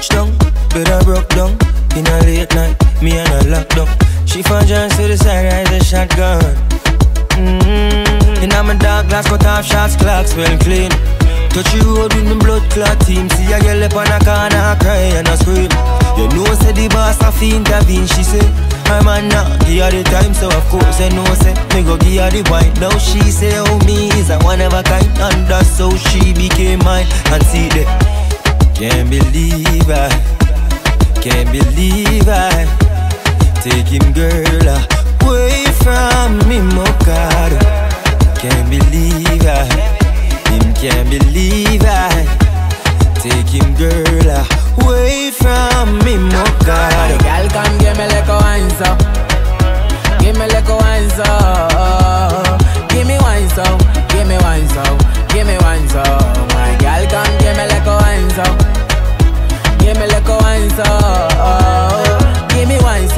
touchdown. I broke down in a late night. Me and her locked up. She found joints to the side, as a shotgun. Mm-hmm. And I'm a dark glass, cut off shots, clocks well clean. Touch you road with me blood clot team. See a girl up on a corner, cry and I scream. You know, said the boss that intervene. She said, I'm a nah, give her the time, so of course I know said, me go give her the wine. Now she say, oh me is a one of a kind, and that's how she became mine. And see that, can't believe. I, can't believe I take him girl away from me, my God. Can't believe I. Him can't believe I take him girl away from me, my God. Girl, come give me like a wine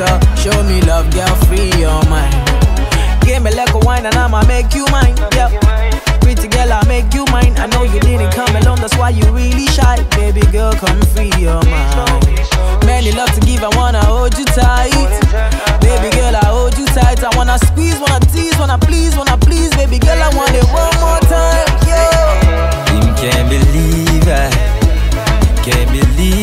so. Show me love, girl, free your mind. Give me like a wine and I'ma make you mine. Yeah. Pretty girl, I make you mine. I know you didn't come alone, that's why you really shy. Baby girl, come free your mind. Many love to give, I wanna hold you tight. Baby girl, I hold you tight. I wanna squeeze, wanna tease, wanna please, wanna please. Baby girl, I want it one more time. Yeah. Can't believe I, can't believe